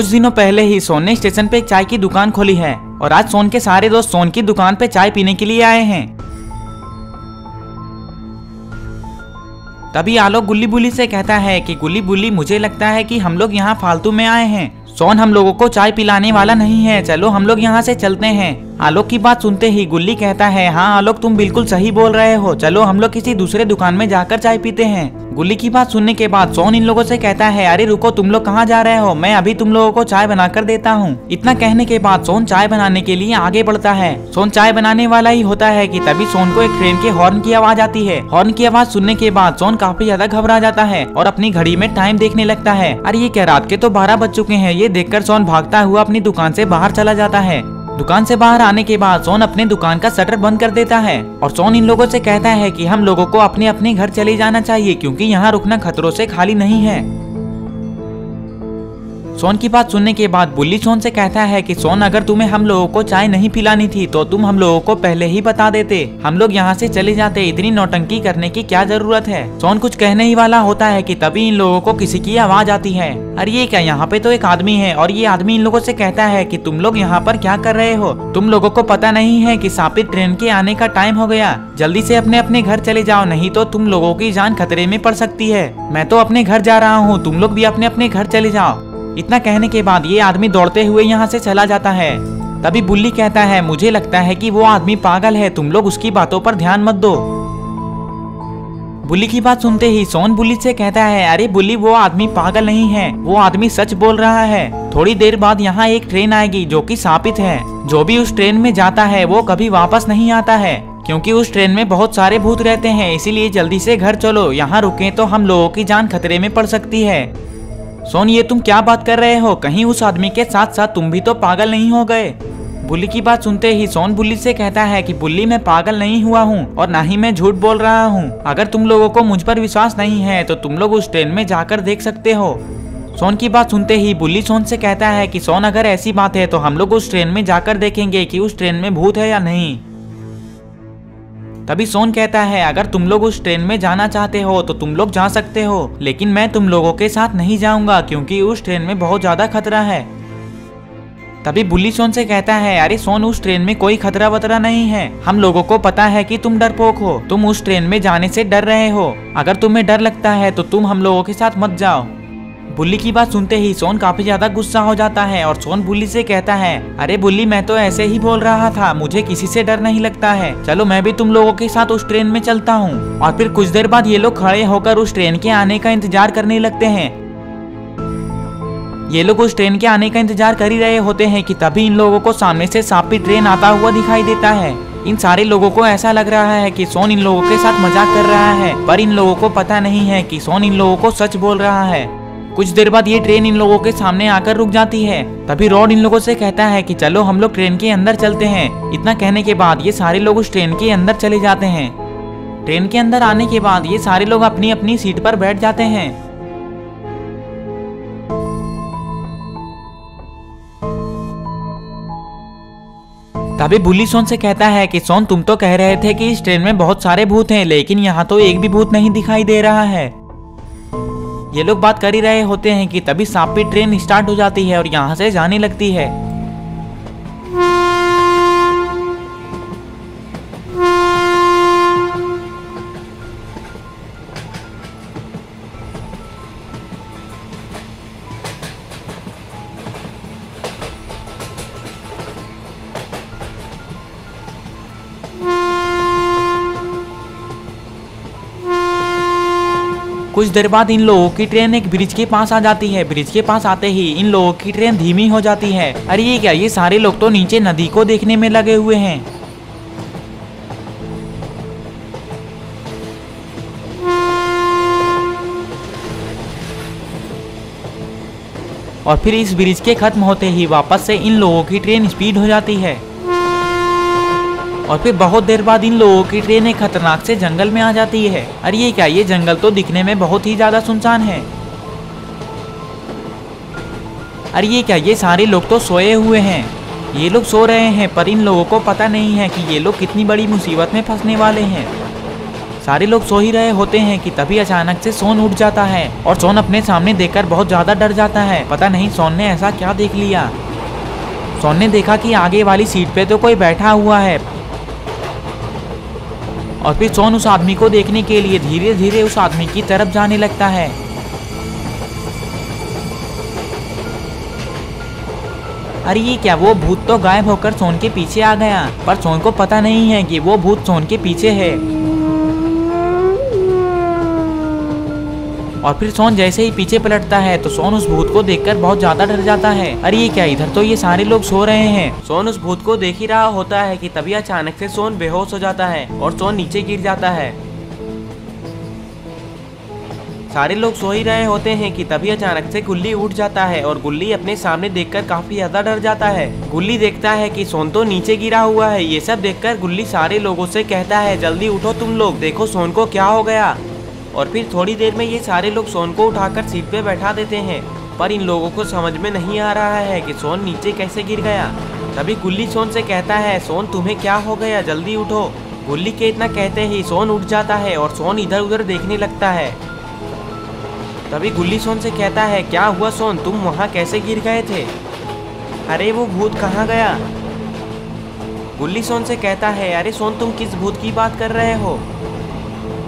कुछ दिनों पहले ही सोन ने स्टेशन पे एक चाय की दुकान खोली है और आज सोन के सारे दोस्त सोन की दुकान पे चाय पीने के लिए आए हैं। तभी आलोक गुल्ली बुल्ली से कहता है कि गुल्ली बुल्ली मुझे लगता है कि हम लोग यहाँ फालतू में आए हैं। सोन हम लोगों को चाय पिलाने वाला नहीं है। चलो हम लोग यहाँ से चलते हैं। आलोक की बात सुनते ही गुल्ली कहता है हाँ आलोक, तुम बिल्कुल सही बोल रहे हो। चलो, हम लोग किसी दूसरे दुकान में जाकर चाय पीते हैं। गुल्ली की बात सुनने के बाद सोन इन लोगों से कहता है, अरे, रुको, तुम लोग कहाँ जा रहे हो? मैं अभी तुम लोगों को चाय बना कर देता हूँ। इतना कहने के बाद सोन चाय बनाने के लिए आगे बढ़ता है। सोन चाय बनाने वाला ही होता है की तभी सोन को एक ट्रेन के हॉर्न की आवाज़ आती है। हॉर्न की आवाज़ सुनने के बाद सोन काफ़ी ज़्यादा घबरा जाता है और अपनी घड़ी में टाइम देखने लगता है। अरे, ये क्या रात के तो बारह बज चुके हैं। ये देखकर सोन भागता हुआ अपनी दुकान से बाहर चला जाता है। दुकान से बाहर आने के बाद सोन अपने दुकान का शटर बंद कर देता है। और सोन इन लोगों से कहता है कि हम लोगों को अपने अपने घर चले जाना चाहिए, क्योंकि यहाँ रुकना खतरों से खाली नहीं है। सोन की बात सुनने के बाद बुल्ली सोन से कहता है कि, सोन, अगर तुम्हें हम लोगों को चाय नहीं पिलानी थी तो तुम हम लोगों को पहले ही बता देते। हम लोग यहाँ से चले जाते, इतनी नौटंकी करने की क्या ज़रूरत है? सोन कुछ कहने ही वाला होता है कि, तभी इन लोगों को किसी की आवाज़ आती है। अरे, ये क्या, यहाँ पे तो एक आदमी है, और ये आदमी इन लोगों से कहता है कि, तुम लोग यहाँ पर क्या कर रहे हो? तुम लोगों को पता नहीं है कि सापित ट्रेन के आने का टाइम हो गया। जल्दी से अपने अपने घर चले जाओ, नहीं तो तुम लोगों की जान खतरे में पड़ सकती है। मैं तो अपने घर जा रहा हूँ, तुम लोग भी अपने अपने घर चले जाओ। इतना कहने के बाद ये आदमी दौड़ते हुए यहाँ से चला जाता है। तभी बुल्ली कहता है, मुझे लगता है कि वो आदमी पागल है, तुम लोग उसकी बातों पर ध्यान मत दो। बुल्ली की बात सुनते ही सोन बुल्ली से कहता है, अरे बुल्ली, वो आदमी पागल नहीं है, वो आदमी सच बोल रहा है। थोड़ी देर बाद यहाँ एक ट्रेन आएगी जो कि सापित है। जो भी उस ट्रेन में जाता है, वो कभी वापस नहीं आता है, क्योंकि उस ट्रेन में बहुत सारे भूत रहते हैं, इसीलिए जल्दी से घर चलो, यहाँ रुके तो हम लोगों की जान खतरे में पड़ सकती है। सोन, ये तुम क्या बात कर रहे हो? कहीं उस आदमी के साथ साथ तुम भी तो पागल नहीं हो गए। बुल्ली की बात सुनते ही सोन बुल्ली से कहता है कि बुल्ली, मैं पागल नहीं हुआ हूँ और ना ही मैं झूठ बोल रहा हूँ। अगर तुम लोगों को मुझ पर विश्वास नहीं है तो तुम लोग उस ट्रेन में जाकर देख सकते हो। सोन की बात सुनते ही बुल्ली सोन से कहता है कि सोन, अगर ऐसी बात है तो हम लोग उस ट्रेन में जाकर देखेंगे कि उस ट्रेन में भूत है या नहीं। तभी सोन कहता है, अगर तुम लोग उस ट्रेन में जाना चाहते हो तो तुम लोग जा सकते हो, लेकिन मैं तुम लोगों के साथ नहीं जाऊँगा, क्योंकि उस ट्रेन में बहुत ज़्यादा खतरा है। तभी बुल्ली सोन से कहता है, अरे सोन, उस ट्रेन में कोई खतरा वतरा नहीं है। हम लोगों को पता है कि तुम डरपोक हो। तुम उस ट्रेन में जाने से डर रहे हो। अगर तुम्हें डर लगता है तो तुम हम लोगों के साथ मत जाओ। बुल्ली की बात सुनते ही सोन काफ़ी ज़्यादा गुस्सा हो जाता है और सोन बुल्ली से कहता है, अरे बुल्ली, मैं तो ऐसे ही बोल रहा था, मुझे किसी से डर नहीं लगता है। चलो, मैं भी तुम लोगों के साथ उस ट्रेन में चलता हूँ। और फिर कुछ देर बाद ये लोग खड़े होकर उस ट्रेन के आने का इंतज़ार करने लगते हैं। ये लोग उस ट्रेन के आने का इंतज़ार कर ही रहे होते हैं कि तभी इन लोगों को सामने से सांपी ट्रेन आता हुआ दिखाई देता है। इन सारे लोगों को ऐसा लग रहा है कि सोन इन लोगों के साथ मज़ाक कर रहा है, पर इन लोगों को पता नहीं है कि सोन इन लोगों को सच बोल रहा है। कुछ देर बाद ये ट्रेन इन लोगों के सामने आकर रुक जाती है। तभी रॉड इन लोगों से कहता है कि चलो हम लोग ट्रेन के अंदर चलते हैं। इतना कहने के बाद ये सारे लोग उस ट्रेन के अंदर चले जाते हैं। ट्रेन के अंदर आने के बाद ये सारे लोग अपनी अपनी सीट पर बैठ जाते हैं। तभी बुली सोन से कहता है कि, सोन, तुम तो कह रहे थे कि इस ट्रेन में बहुत सारे भूत हैं, लेकिन यहाँ तो एक भी भूत नहीं दिखाई दे रहा है। ये लोग बात कर ही रहे होते हैं कि तभी सांपी ट्रेन स्टार्ट हो जाती है और यहाँ से जाने लगती है। कुछ देर बाद इन लोगों की ट्रेन एक ब्रिज के पास आ जाती है। ब्रिज के पास आते ही इन लोगों की ट्रेन धीमी हो जाती है। अरे ये क्या? ये सारे लोग तो नीचे नदी को देखने में लगे हुए हैं। और फिर इस ब्रिज के खत्म होते ही वापस से इन लोगों की ट्रेन स्पीड हो जाती है। और फिर बहुत देर बाद इन लोगों की ट्रेन एक खतरनाक से जंगल में आ जाती है। अरे ये क्या, ये जंगल तो दिखने में बहुत ही ज़्यादा सुनसान है। अरे ये क्या, ये सारे लोग तो सोए हुए हैं। ये लोग सो रहे हैं, पर इन लोगों को पता नहीं है कि ये लोग कितनी बड़ी मुसीबत में फंसने वाले हैं। सारे लोग सो ही रहे होते हैं कि तभी अचानक से सोन उठ जाता है और सोन अपने सामने देखकर बहुत ज़्यादा डर जाता है। पता नहीं सोन ने ऐसा क्या देख लिया। सोन ने देखा कि आगे वाली सीट पे तो कोई बैठा हुआ है। और फिर सोन उस आदमी को देखने के लिए धीरे धीरे उस आदमी की तरफ़ जाने लगता है। अरे ये क्या, वो भूत तो गायब होकर सोन के पीछे आ गया। पर सोन को पता नहीं है कि वो भूत सोन के पीछे है। और फिर सोन जैसे ही पीछे पलटता है तो सोन उस भूत को देखकर बहुत ज़्यादा डर जाता है। अरे ये क्या, इधर तो ये सारे लोग सो रहे हैं। सोन उस भूत को देख ही रहा होता है कि तभी अचानक से सोन बेहोश हो जाता है और सोन नीचे गिर जाता है। सारे लोग सो ही रहे होते हैं कि तभी अचानक से गुल्ली उठ जाता है और गुल्ली अपने सामने देखकर काफ़ी ज़्यादा डर जाता है। गुल्ली देखता है कि सोन तो नीचे गिरा हुआ है। ये सब देखकर गुल्ली सारे लोगों से कहता है, जल्दी उठो तुम लोग, देखो सोन को क्या हो गया। और फिर थोड़ी देर में ये सारे लोग सोन को उठाकर सीट पे बैठा देते हैं। पर इन लोगों को समझ में नहीं आ रहा है कि सोन नीचे कैसे गिर गया। तभी गुल्ली सोन से कहता है, सोन, तुम्हें क्या हो गया? जल्दी उठो। गुल्ली के इतना कहते ही सोन उठ जाता है और सोन इधर उधर देखने लगता है। तभी गुल्ली सोन से कहता है, क्या हुआ सोन? तुम वहाँ कैसे गिर गए थे? अरे, वो भूत कहाँ गया? गुल्ली सोन से कहता है, अरे, सोन, तुम किस भूत की बात कर रहे हो?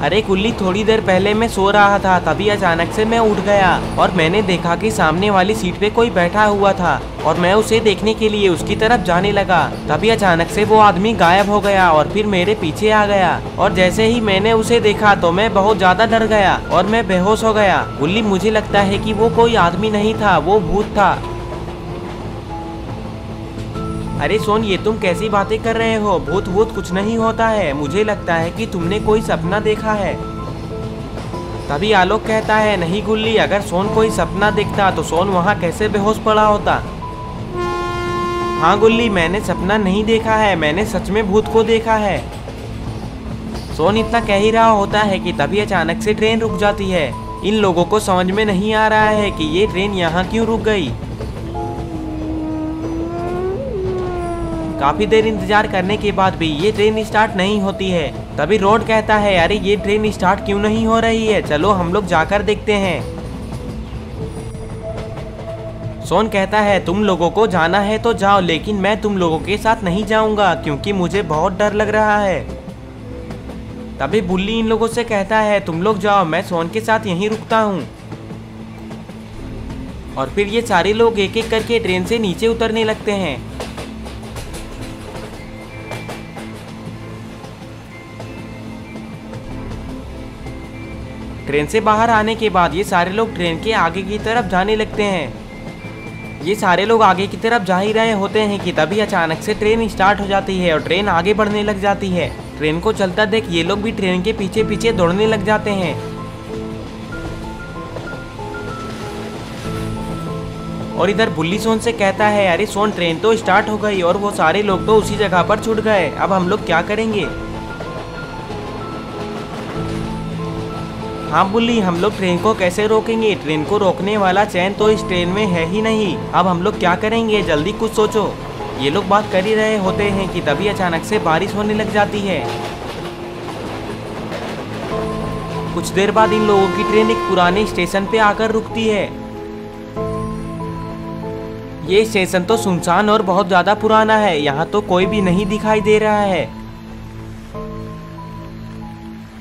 अरे कुल्ली, थोड़ी देर पहले मैं सो रहा था, तभी अचानक से मैं उठ गया और मैंने देखा कि सामने वाली सीट पे कोई बैठा हुआ था और मैं उसे देखने के लिए उसकी तरफ़ जाने लगा। तभी अचानक से वो आदमी गायब हो गया और फिर मेरे पीछे आ गया और जैसे ही मैंने उसे देखा तो मैं बहुत ज़्यादा डर गया और मैं बेहोश हो गया। गुल्ली मुझे लगता है कि वो कोई आदमी नहीं था, वो भूत था। अरे सोन, ये तुम कैसी बातें कर रहे हो? भूत भूत कुछ नहीं होता है। मुझे लगता है कि तुमने कोई सपना देखा है। तभी आलोक कहता है, नहीं गुल्ली, अगर सोन कोई सपना देखता तो सोन वहाँ कैसे बेहोश पड़ा होता? हाँ गुल्ली, मैंने सपना नहीं देखा है, मैंने सच में भूत को देखा है। सोन इतना कह ही रहा होता है कि तभी अचानक से ट्रेन रुक जाती है। इन लोगों को समझ में नहीं आ रहा है कि ये ट्रेन यहाँ क्यों रुक गई। काफ़ी देर इंतज़ार करने के बाद भी ये ट्रेन स्टार्ट नहीं होती है। तभी रोड कहता है, अरे, ये ट्रेन स्टार्ट क्यों नहीं हो रही है? चलो, हम लोग जाकर देखते हैं। सोन कहता है, तुम लोगों को जाना है तो जाओ, लेकिन मैं तुम लोगों के साथ नहीं जाऊँगा, क्योंकि मुझे बहुत डर लग रहा है। तभी बुल्ली इन लोगों से कहता है, तुम लोग जाओ, मैं सोन के साथ यहीं रुकता हूँ। और फिर ये सारे लोग एक एक करके ट्रेन से नीचे उतरने लगते हैं। ट्रेन से बाहर आने के बाद ये सारे लोग ट्रेन के आगे की तरफ़ जाने लगते हैं। ये सारे लोग आगे की तरफ़ जा ही रहे होते हैं कि तभी अचानक से ट्रेन स्टार्ट हो जाती है और ट्रेन आगे बढ़ने लग जाती है। ट्रेन को चलता देख ये लोग भी ट्रेन के पीछे पीछे दौड़ने लग जाते हैं। और इधर बुल्ली सोन से कहता है, अरे सोन, ट्रेन तो स्टार्ट हो गई और वो सारे लोग तो उसी जगह पर छूट गए। अब हम लोग क्या करेंगे? हाँ बुल्ली, हम लोग ट्रेन को कैसे रोकेंगे? ट्रेन को रोकने वाला चैन तो इस ट्रेन में है ही नहीं। अब हम लोग क्या करेंगे? जल्दी कुछ सोचो। ये लोग बात कर ही रहे होते हैं कि तभी अचानक से बारिश होने लग जाती है। कुछ देर बाद इन लोगों की ट्रेन एक पुराने स्टेशन पे आकर रुकती है। ये स्टेशन तो सुनसान और बहुत ज़्यादा पुराना है। यहाँ तो कोई भी नहीं दिखाई दे रहा है।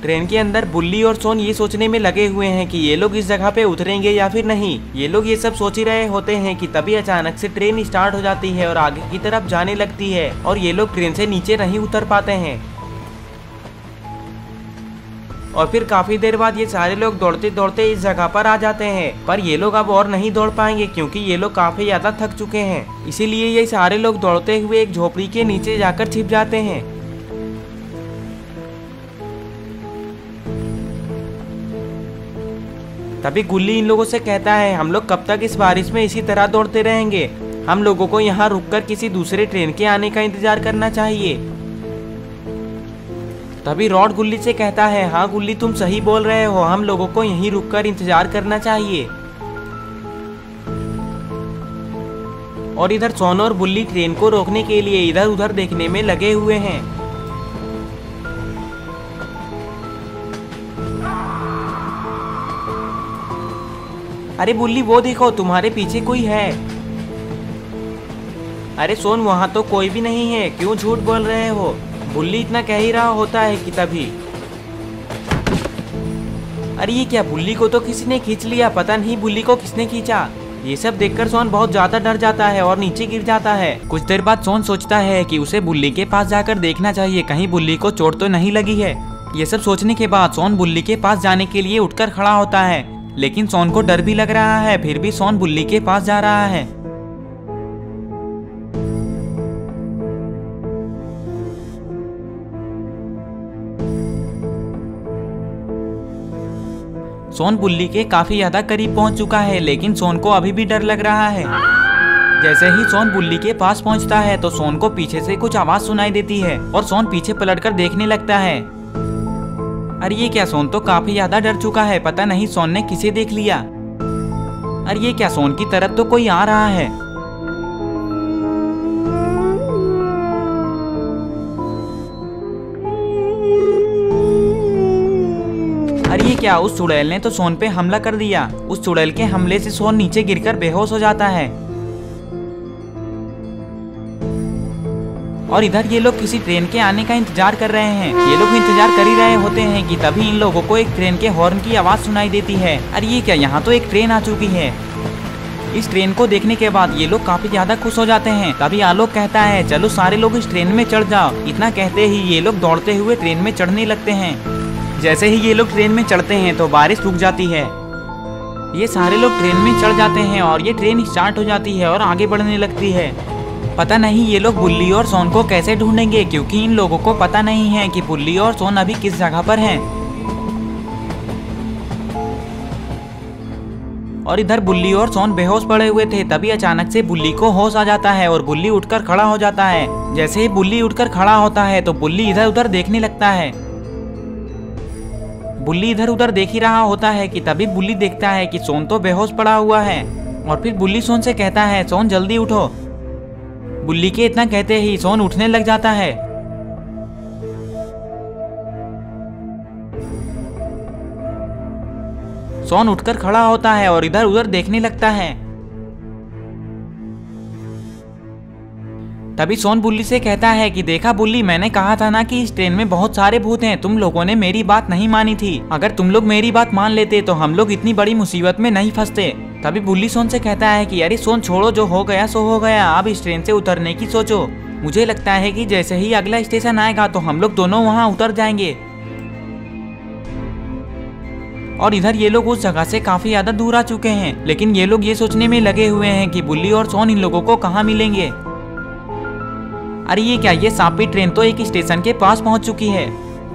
ट्रेन के अंदर बुल्ली और सोन ये सोचने में लगे हुए हैं कि ये लोग इस जगह पे उतरेंगे या फिर नहीं। ये लोग ये सब सोच ही रहे होते हैं कि तभी अचानक से ट्रेन स्टार्ट हो जाती है और आगे की तरफ़ जाने लगती है और ये लोग ट्रेन से नीचे नहीं उतर पाते हैं। और फिर काफ़ी देर बाद ये सारे लोग दौड़ते दौड़ते इस जगह पर आ जाते हैं। पर ये लोग अब और नहीं दौड़ पाएँगे क्योंकि ये लोग काफ़ी ज़्यादा थक चुके हैं। इसीलिए ये सारे लोग दौड़ते हुए एक झोपड़ी के नीचे जाकर छिप जाते हैं। तभी गुल्ली इन लोगों से कहता है, हम लोग कब तक इस बारिश में इसी तरह दौड़ते रहेंगे? हम लोगों को यहाँ रुककर किसी दूसरे ट्रेन के आने का इंतज़ार करना चाहिए। तभी रॉड गुल्ली से कहता है हाँ गुल्ली, तुम सही बोल रहे हो। हम लोगों को यहीं रुककर इंतज़ार करना चाहिए। और इधर सोन और बुल्ली ट्रेन को रोकने के लिए इधर उधर देखने में लगे हुए हैं। अरे बुल्ली, वो देखो, तुम्हारे पीछे कोई है। अरे सोन, वहाँ तो कोई भी नहीं है। क्यों झूठ बोल रहे हो? बुल्ली इतना कह ही रहा होता है कि तभी। अरे ये क्या, बुल्ली को तो किसी ने खींच लिया? पता नहीं बुल्ली को किसने खींचा। ये सब देखकर सोन, बहुत ज़्यादा डर जाता है और नीचे गिर जाता है। कुछ देर बाद सोन सोचता है कि उसे बुल्ली के पास जाकर देखना चाहिए। कहीं बुल्ली को चोट तो नहीं लगी है? ये सब सोचने के बाद सोन, बुल्ली के पास जाने के लिए उठकर खड़ा होता है। लेकिन सोन को डर भी लग रहा है, फिर भी सोन बुल्ली के पास जा रहा है। सोन बुल्ली के काफ़ी ज़्यादा करीब पहुँच चुका है, लेकिन सोन को अभी भी डर लग रहा है। जैसे ही सोन बुल्ली के पास पहुँचता है तो सोन को पीछे से कुछ आवाज़ सुनाई देती है, और सोन पीछे पलटकर देखने लगता है। अरे ये क्या, सोन तो काफ़ी ज़्यादा डर चुका है, पता नहीं सोन ने किसे देख लिया। अरे ये क्या, सोन की तरफ़ तो कोई आ रहा है। अरे ये क्या, उस चुड़ैल ने तो सोन पे हमला कर दिया। उस चुड़ैल के हमले से सोन नीचे गिरकर बेहोश हो जाता है। और इधर ये लोग किसी ट्रेन के आने का इंतज़ार कर रहे हैं। ये लोग इंतज़ार कर ही रहे होते हैं कि तभी इन लोगों को एक ट्रेन के हॉर्न की आवाज़ सुनाई देती है। अरे ये क्या, यहाँ तो एक ट्रेन आ चुकी है। इस ट्रेन को देखने के बाद ये लोग काफ़ी ज़्यादा खुश हो जाते हैं। तभी आलोक कहता है, चलो सारे लोग इस ट्रेन में चढ़ जाओ। इतना कहते ही ये लोग दौड़ते हुए ट्रेन में चढ़ने लगते हैं। जैसे ही ये लोग ट्रेन में चढ़ते हैं तो बारिश रुक जाती है। ये सारे लोग ट्रेन में चढ़ जाते हैं और ये ट्रेन स्टार्ट हो जाती है और आगे बढ़ने लगती है। पता नहीं ये लोग बुल्ली और सोन को कैसे ढूंढेंगे, क्योंकि इन लोगों को पता नहीं है कि बुल्ली और सोन अभी किस जगह पर हैं। और इधर बुल्ली और सोन बेहोश पड़े हुए थे, तभी अचानक से बुल्ली को होश आ जाता है और बुल्ली उठकर खड़ा हो जाता है। जैसे ही बुल्ली उठकर खड़ा होता है तो बुल्ली इधर उधर देखने लगता है। बुल्ली इधर उधर देख ही रहा होता है कि तभी बुल्ली देखता है कि सोन तो बेहोश पड़ा हुआ है। और फिर बुल्ली सोन से कहता है, सोन, जल्दी उठो। बुल्ली के इतना कहते ही सोन उठने लग जाता है। सोन उठकर खड़ा होता है और इधर उधर देखने लगता है। तभी सोन बुल्ली से कहता है कि देखा बुल्ली, मैंने कहा था ना कि इस ट्रेन में बहुत सारे भूत हैं, तुम लोगों ने मेरी बात नहीं मानी थी। अगर तुम लोग मेरी बात मान लेते तो हम लोग इतनी बड़ी मुसीबत में नहीं फंसते। तभी बुल्ली सोन से कहता है कि, अरे सोन, छोड़ो, जो हो गया, सो हो गया। अब इस ट्रेन से उतरने की सोचो। मुझे लगता है कि जैसे ही अगला स्टेशन आएगा तो हम लोग दोनों वहाँ उतर जाएँगे। और इधर ये लोग उस जगह से काफ़ी ज़्यादा दूर आ चुके हैं। लेकिन ये लोग ये सोचने में लगे हुए हैं कि बुल्ली और सोन इन लोगों को कहाँ मिलेंगे। अरे ये क्या, ये सांपी ट्रेन तो एक स्टेशन के पास पहुँच चुकी है।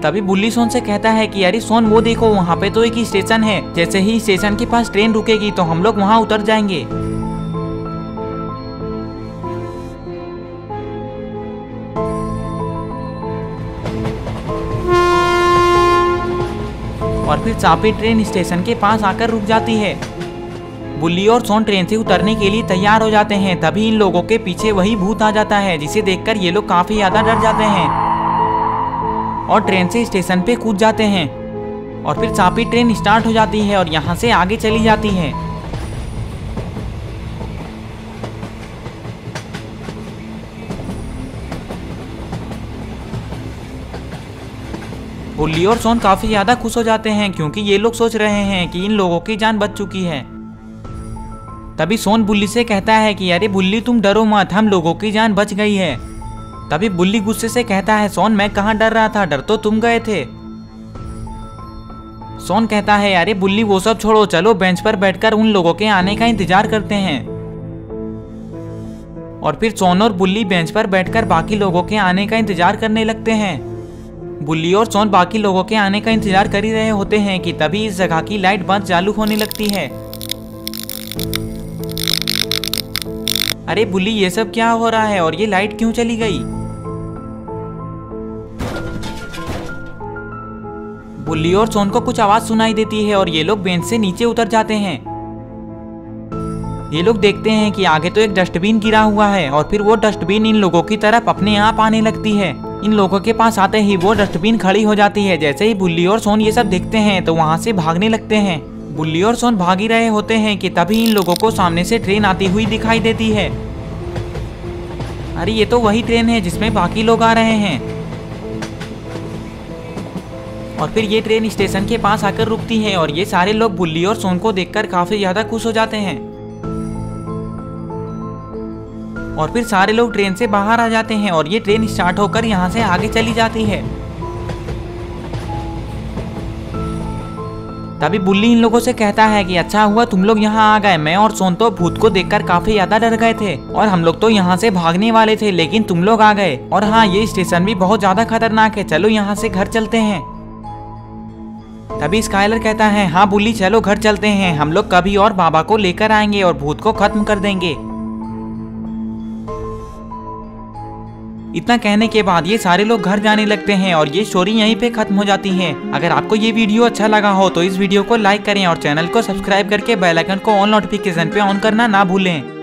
तभी बुल्ली सोन से कहता है कि, अरे सोन, वो देखो, वहाँ पे तो एक स्टेशन है। जैसे ही स्टेशन के पास ट्रेन रुकेगी तो हम लोग वहाँ उतर जाएँगे। और फिर चापी ट्रेन स्टेशन के पास आकर रुक जाती है। बुल्ली और सोन ट्रेन से उतरने के लिए तैयार हो जाते हैं। तभी इन लोगों के पीछे वही भूत आ जाता है, जिसे देखकर ये लोग काफ़ी ज़्यादा डर जाते हैं। और ट्रेन से स्टेशन पे कूद जाते हैं। और फिर चापी ट्रेन स्टार्ट हो जाती है और यहाँ से आगे चली जाती है। बुल्ली और सोन काफ़ी ज़्यादा खुश हो जाते हैं क्योंकि ये लोग सोच रहे हैं कि इन लोगों की जान बच चुकी है। तभी सोन बुल्ली से कहता है कि, अरे बुल्ली, तुम डरो मत, हम लोगों की जान बच गई है। तभी बुल्ली गुस्से से कहता है, सोन, मैं कहाँ डर रहा था? डर तो तुम गए थे। सोन कहता है, अरे बुल्ली, वो सब छोड़ो, चलो, बेंच पर बैठकर उन लोगों के आने का इंतज़ार करते हैं। और फिर सोन और बुल्ली बेंच पर बैठकर बाकी लोगों के आने का इंतज़ार करने लगते हैं। बुल्ली और सोन बाकी लोगों के आने का इंतज़ार कर ही रहे होते हैं कि तभी इस जगह की लाइट बंद चालू होने लगती है। अरे बुल्ली, ये सब क्या हो रहा है? और ये लाइट क्यों चली गई? बुल्ली और सोन को कुछ आवाज़ सुनाई देती है और ये लोग बेंच से नीचे उतर जाते हैं। ये लोग देखते हैं कि आगे तो एक डस्टबिन गिरा हुआ है और फिर वो डस्टबिन इन लोगों की तरफ़ अपने आप आने लगती है। इन लोगों के पास आते ही वो डस्टबिन खड़ी हो जाती है। जैसे ही बुल्ली और सोन ये सब देखते हैं तो वहाँ से भागने लगते हैं। बुल्ली और सोन भाग ही रहे होते हैं कि तभी इन लोगों को सामने से ट्रेन आती हुई दिखाई देती है। अरे, ये तो वही ट्रेन है जिसमें बाकी लोग आ रहे हैं। और फिर ये ट्रेन स्टेशन के पास आकर रुकती है और ये सारे लोग बुल्ली और सोन को देखकर काफ़ी ज़्यादा खुश हो जाते हैं। और फिर सारे लोग ट्रेन से बाहर आ जाते हैं और ये ट्रेन स्टार्ट होकर यहाँ से आगे चली जाती है। तभी बुल्ली इन लोगों से कहता है कि अच्छा हुआ तुम लोग यहाँ आ गए। मैं और सोन तो भूत को देखकर काफ़ी ज़्यादा डर गए थे और हम लोग तो यहाँ से भागने वाले थे, लेकिन तुम लोग आ गए। और हाँ ये स्टेशन भी बहुत ज़्यादा खतरनाक है। चलो यहाँ से घर चलते हैं। तभी स्काइलर कहता है हाँ बुल्ली, चलो घर चलते हैं। हम लोग कभी और बाबा को लेकर आएँगे और भूत को खत्म कर देंगे। इतना कहने के बाद ये सारे लोग घर जाने लगते हैं और ये स्टोरी यहीं पे खत्म हो जाती है। अगर आपको ये वीडियो अच्छा लगा हो तो इस वीडियो को लाइक करें और चैनल को सब्सक्राइब करके बेल आइकन को ऑन नोटिफिकेशन पे ऑन करना ना भूलें।